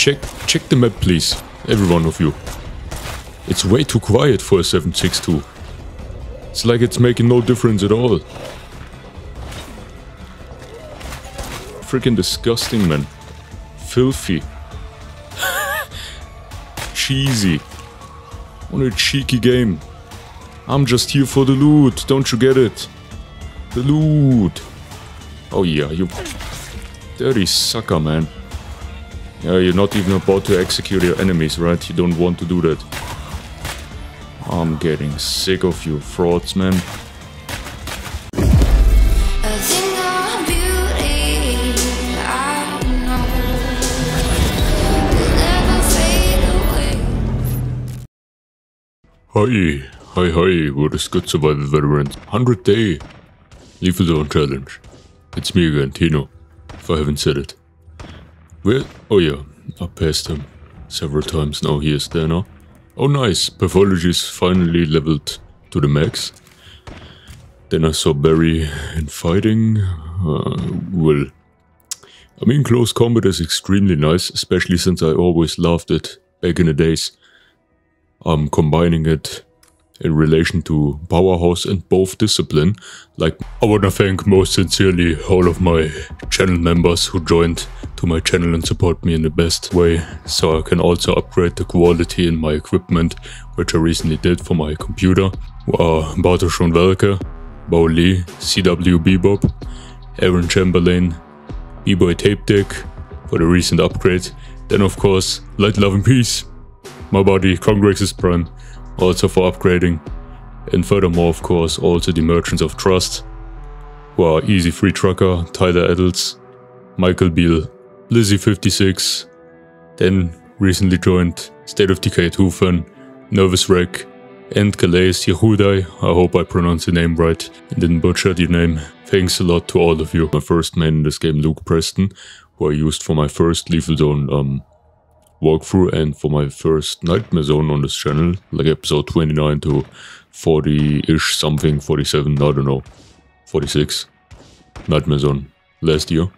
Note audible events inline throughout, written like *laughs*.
check check the map, please. Every one of you. It's way too quiet for a 762. It's like it's making no difference at all. Freaking disgusting, man. Filthy. *laughs* Cheesy. What a cheeky game. I'm just here for the loot, don't you get it? The loot. Oh yeah, you dirty sucker, man. You're not even about to execute your enemies, right? You don't want to do that. I'm getting sick of you frauds, man. Hi, hi, hi, is good survival veterans? 100 day Lethal Zone challenge. It's me again, Tino, if I haven't said it. Where? Oh yeah, I passed him several times now, he is there now. Oh nice, pathology is finally leveled to the max. Then I saw Barry in fighting. Uh, well, I mean close combat is extremely nice, especially since I always loved it back in the days. I'm combining it in relation to powerhouse and both discipline. Like, I wanna thank most sincerely all of my channel members who joined to my channel and support me in the best way, so I can also upgrade the quality in my equipment, which I recently did for my computer. Uh, Bartosz Welke, Bao Lee, CW Bebop, Aaron Chamberlain, B-Boy Tape Deck for the recent upgrade. Then of course, Light Love and Peace, my buddy Congrexes Prime, also for upgrading. And furthermore, of course, also the Merchants of Trust, who are Easy Free Trucker, Tyler Edels, Michael Beal, Lizzie56, then recently joined State of Decay 2 fan, Nervous Wreck, and Calais Yehudai. I hope I pronounced the name right and didn't butcher your name. Thanks a lot to all of you. My first man in this game, Luke Preston, who I used for my first Lethal Zone um, walkthrough and for my first Nightmare Zone on this channel, like episode 29 to 40-ish something, 47, I don't know, 46, Nightmare Zone last year.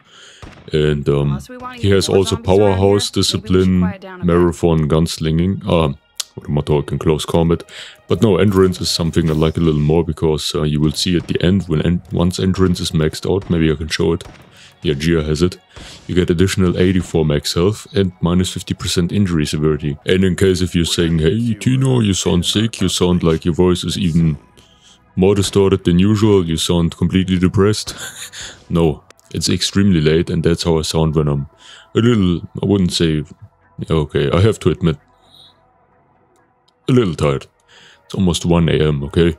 And um, Unless we wanna he has also zombies around here, powerhouse, maybe we should discipline, quiet down a bit. marathon, gunslinging. Uh, what am I talking? Close combat. But no, endurance is something I like a little more because uh, you will see at the end when en once endurance is maxed out. Maybe I can show it. Yeah, Gia has it. You get additional 84 max health and minus 50% injury severity. And in case if you're saying, hey Tino, you sound sick, you sound like your voice is even more distorted than usual, you sound completely depressed. *laughs* no, it's extremely late and that's how I sound when I'm a little, I wouldn't say, okay, I have to admit, a little tired. It's almost 1 a.m., okay?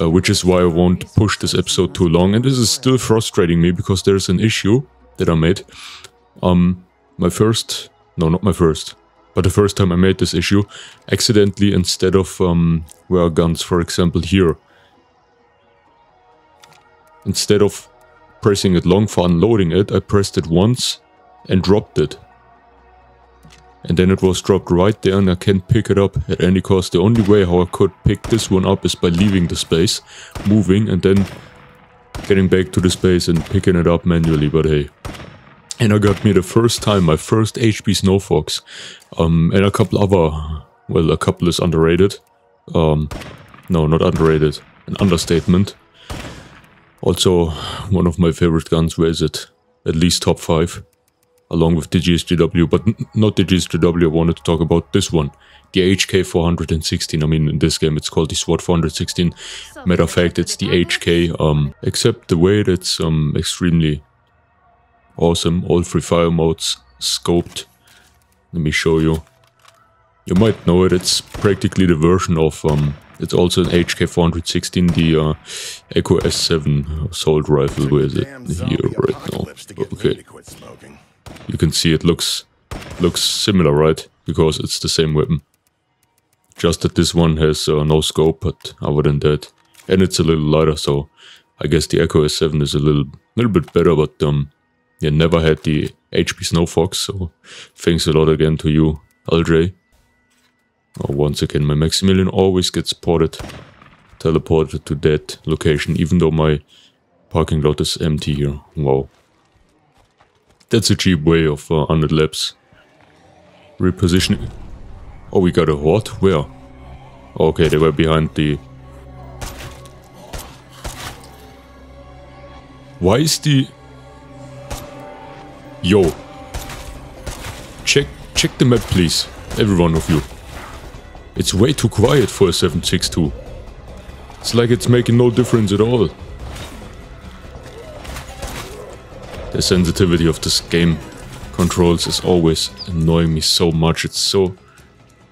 Uh, which is why I won't push this episode too long. And this is still frustrating me because there's an issue that I made. Um, my first, no, not my first, but the first time I made this issue, accidentally instead of um, where guns, for example, here, instead of pressing it long for unloading it, I pressed it once and dropped it. And then it was dropped right there and I can't pick it up at any cost. The only way how I could pick this one up is by leaving the space, moving and then getting back to the space and picking it up manually, but hey. And I got me the first time, my first HP Snow Fox. Um, and a couple other, well, a couple is underrated. Um, no, not underrated, an understatement. Also, one of my favorite guns, where is it? At least top 5 along with the GSGW, but not the GSGW, I wanted to talk about this one. The HK 416, I mean, in this game it's called the SWAT 416. Matter of fact, it's the HK, um, except the way that's um, extremely awesome. All three fire modes scoped. Let me show you. You might know it, it's practically the version of, um, it's also an HK 416, the uh, Echo S7 assault rifle. Where is it? Here right now. Okay. You can see it looks looks similar, right? Because it's the same weapon. Just that this one has uh, no scope, but other than that, and it's a little lighter, so I guess the Echo S7 is a little little bit better. But um, yeah, never had the HP Snow Fox, so thanks a lot again to you, LJ. Oh, once again, my Maximilian always gets ported, teleported to that location, even though my parking lot is empty here. Wow. That's a cheap way of uh, 100 laps. repositioning. Oh, we got a horde? Where? Okay, they were behind the... Why is the... Yo. Check, check the map, please. Every one of you. It's way too quiet for a 762. It's like it's making no difference at all. The sensitivity of this game controls is always annoying me so much. It's so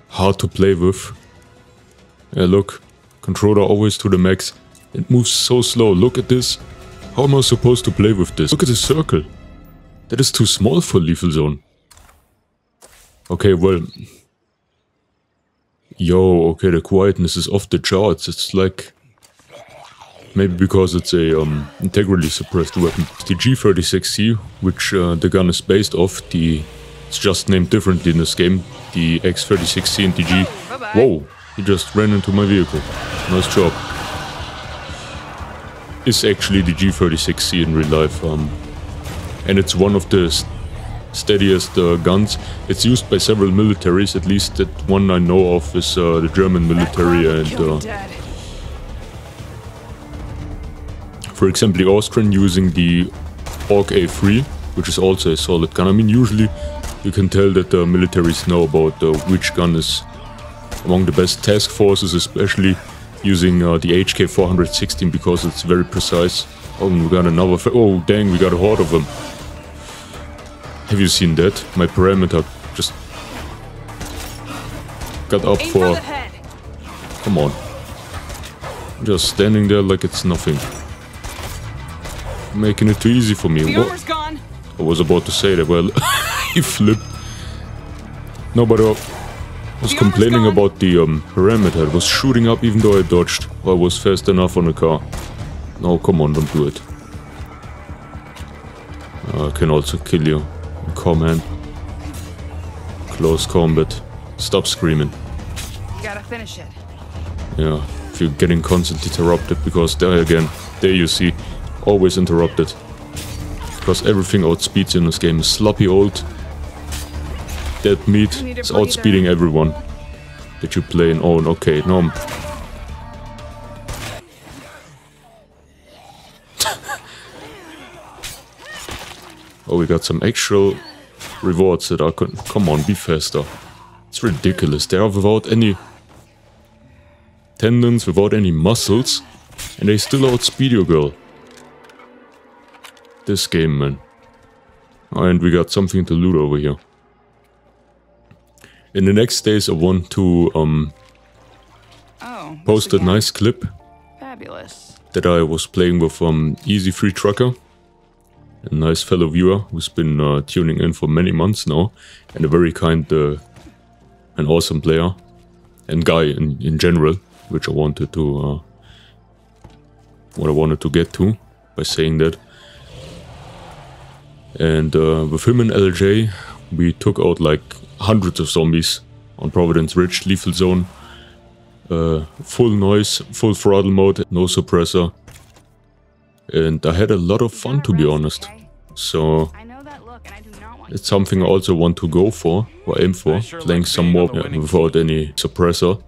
hard to play with. Yeah, look. Controller always to the max. It moves so slow. Look at this. How am I supposed to play with this? Look at the circle. That is too small for Lethal Zone. Okay, well... Yo, okay, the quietness is off the charts. It's like... Maybe because it's a um, integrally suppressed weapon. The G36C, which uh, the gun is based off, the it's just named differently in this game. The X36C and the G. Whoa, he just ran into my vehicle. Nice job. Is actually the G36C in real life. Um, and it's one of the st steadiest uh, guns. It's used by several militaries, at least that one I know of is uh, the German military and uh, for example, the Austrian using the AUG A3, which is also a solid gun. I mean, usually you can tell that the militaries know about uh, which gun is among the best task forces, especially using uh, the HK 416 because it's very precise. Oh, we got another. oh, dang, we got a horde of them. Have you seen that? My parameter just got up for. for the head. Come on. Just standing there like it's nothing. Making it too easy for me. The What? gone. I was about to say that. Well, *laughs* he flipped. No, but I was The complaining about the um, parameter. It was shooting up even though I dodged. I was fast enough on the car. No, come on, don't do it. I can also kill you. In Command. Close combat. Stop screaming. You Gotta finish it. Yeah, if you're getting constantly interrupted, because there again, there you see, always interrupted. Because everything outspeeds you in this game is sloppy old. Dead meat is outspeeding everyone that you play in own. Okay, no. We got some actual rewards that are. Come on, be faster. It's ridiculous. They are without any tendons, without any muscles, and they still outspeed your girl. This game, man. And we got something to loot over here. In the next days, I want to um, Oh. post a nice clip Fabulous. that I was playing with um, Easy Free Trucker, a nice fellow viewer who's been uh, tuning in for many months now, and a very kind uh, and awesome player and guy in, in general, which I wanted to uh, what I wanted to get to by saying that. And uh, with him and LJ, we took out like hundreds of zombies on Providence Ridge, lethal zone. Uh, full noise, full throttle mode, no suppressor. And I had a lot of fun to be honest. So I know that look, and I do not want it's something I also want to go for, or aim for, I sure playing some more yeah, winning without any suppressor.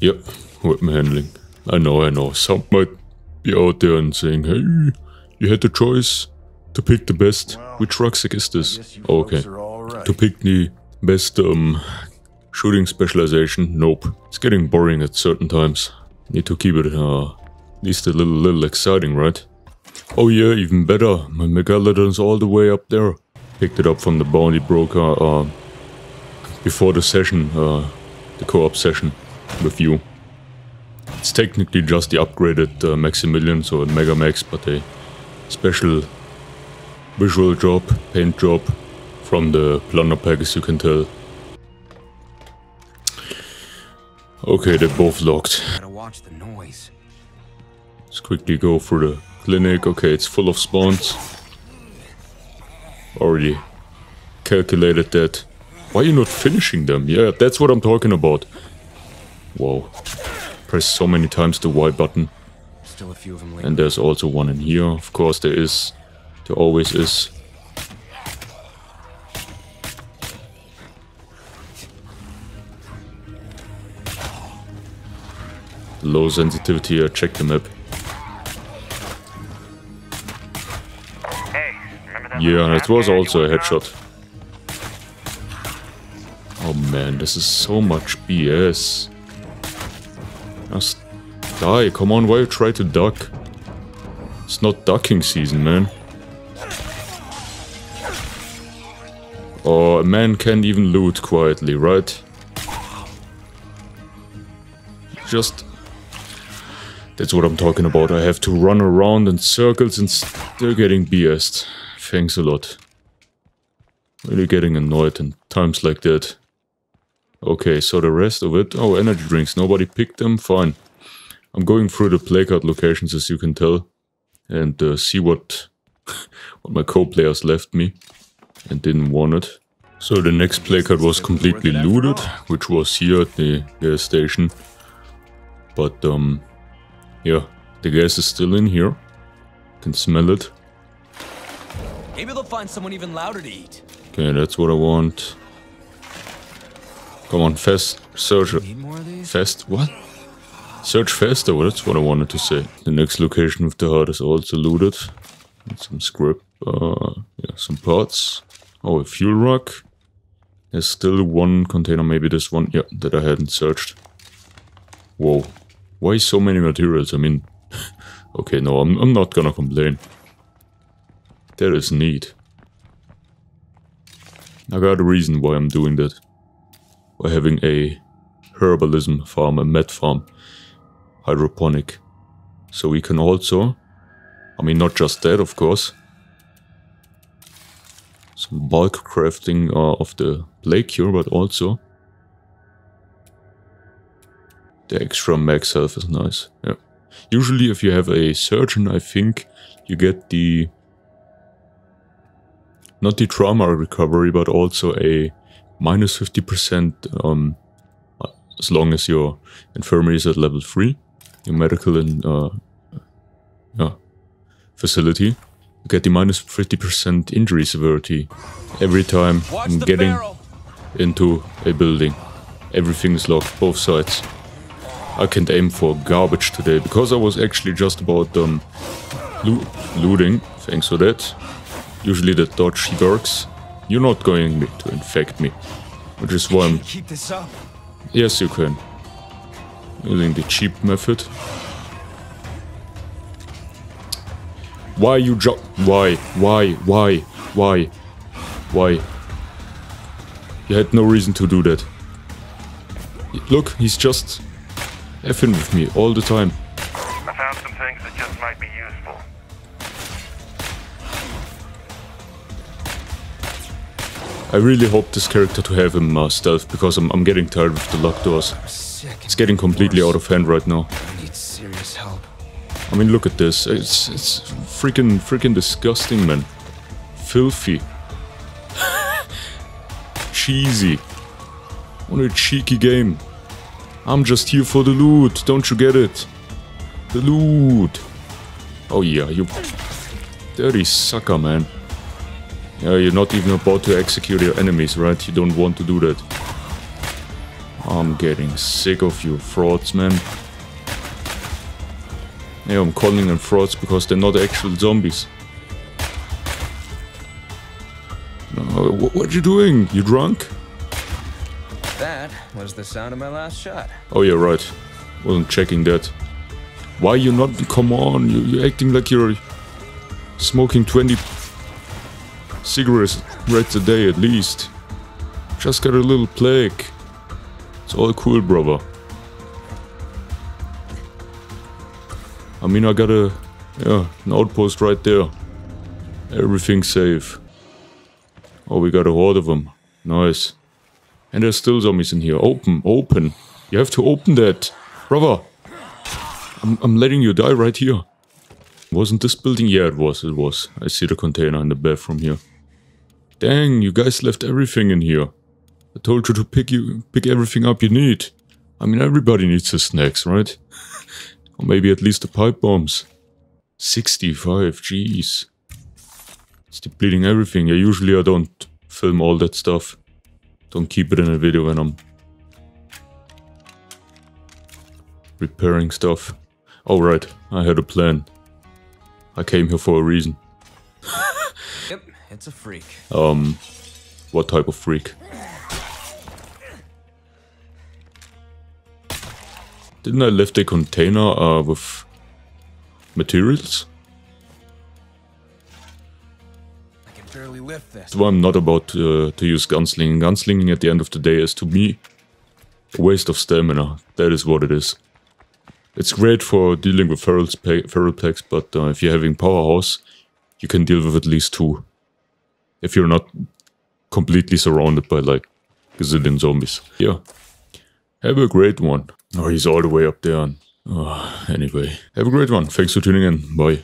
Yep, weapon handling. I know, I know. Some might be out there and saying, hey, you had the choice to pick the best. Which rucksack is this? Oh, okay. are all right. To pick the best um shooting specialization, nope. It's getting boring at certain times. Need to keep it uh at least a little little exciting, right? Oh yeah, even better. My megalodon's all the way up there. Picked it up from the bounty broker uh before the session, uh the co-op session with you. It's technically just the upgraded uh, Maximilian, so a Mega Max, but a special visual job, paint job from the plunder pack as you can tell. Okay, they're both locked. Gotta watch the noise. Let's quickly go through the clinic. Okay, it's full of spawns. Already calculated that. Why are you not finishing them? Yeah, that's what I'm talking about. Whoa. Press so many times the Y button. Still a few of them. And there's also one in here. Of course there is. There always is. Low sensitivity, I check the map. Yeah, it was also a headshot. Oh man, this is so much BS. Just die, come on, why you try to duck? It's not ducking season, man. Oh, a man can't even loot quietly, right? Just... That's what I'm talking about. I have to run around in circles and still getting BS'd. Thanks a lot. Really getting annoyed in times like that. Okay, so the rest of it... Oh, energy drinks. Nobody picked them? Fine. I'm going through the playcard locations, as you can tell. And uh, see what, *laughs* what my co-players left me. And didn't want it. So the next playcard was completely looted, which was here at the gas station. But, um... Yeah, the gas is still in here. Can smell it. Maybe they'll find someone even louder to eat. Okay, that's what I want. Come on, fast search. Need more of these? Fast what? Search faster, well, that's what I wanted to say. The next location with the heart is also looted. And some scrap, uh, yeah, some parts. Oh, a fuel rock. There's still one container, maybe this one, yeah, that I hadn't searched. Whoa. Why so many materials? I mean, *laughs* okay, no, I'm, I'm not gonna complain. That is neat. I got a reason why I'm doing that. By having a herbalism farm, a med farm, hydroponic. So we can also, I mean not just that of course, some bulk crafting uh, of the plague cure, but also the extra max health is nice. Yeah. Usually if you have a surgeon, I think you get the not the trauma recovery, but also a minus 50% um, as long as your infirmary is at level 3, your medical and uh, yeah, facility. You get the minus 50% injury severity every time Watch I'm getting barrel. into a building. Everything is locked, both sides. I can't aim for garbage today because I was actually just about um, loo looting. Thanks for that. Usually the dodge works. You're not going to infect me, which is why I'm Keep this up. Yes, you can. Using the cheap method. Why you jo- Why? Why? Why? Why? Why? You had no reason to do that. Look, he's just effing with me all the time. I really hope this character to have him uh, stealth because I'm, I'm getting tired of the locked doors. It's getting completely out of hand right now. I need serious help. I mean, look at this. It's it's freaking freaking disgusting, man. Filthy. *laughs* Cheesy. What a cheeky game. I'm just here for the loot. Don't you get it? The loot. Oh yeah, you dirty sucker, man. Yeah, you're not even about to execute your enemies, right? You don't want to do that. I'm getting sick of you frauds, man. Yeah, I'm calling them frauds because they're not actual zombies. No, wh- what are you doing? You drunk? That was the sound of my last shot. Oh yeah, right. Wasn't checking that. Why you not? Come on, you, you're acting like you're smoking 20 cigarettes a day at least. Just got a little plague. It's all cool, brother. I mean, I got a, yeah, an outpost right there. Everything's safe. Oh, we got a horde of them. Nice. And there's still zombies in here. Open, open. You have to open that. Brother. I'm, I'm letting you die right here. Wasn't this building? Yeah, it was, it was. I see the container in the bathroom here. Dang, you guys left everything in here. I told you to pick you pick everything up you need. I mean, everybody needs his snacks, right? *laughs* or maybe at least the pipe bombs. 65, jeez. It's depleting everything. Yeah, usually I don't film all that stuff. Don't keep it in a video when I'm Repairing stuff. Oh, right. I had a plan. I came here for a reason. It's a freak. Um, what type of freak? Didn't I lift a container uh, with materials? I can barely lift this. So I'm not about uh, to use gunslinging. Gunslinging at the end of the day is to me a waste of stamina. That is what it is. It's great for dealing with feral, feral packs, but uh, if you're having powerhouse, you can deal with at least two. If you're not completely surrounded by like gazillion zombies. Yeah. Have a great one. Oh, he's all the way up there. Oh, anyway, have a great one. Thanks for tuning in. Bye.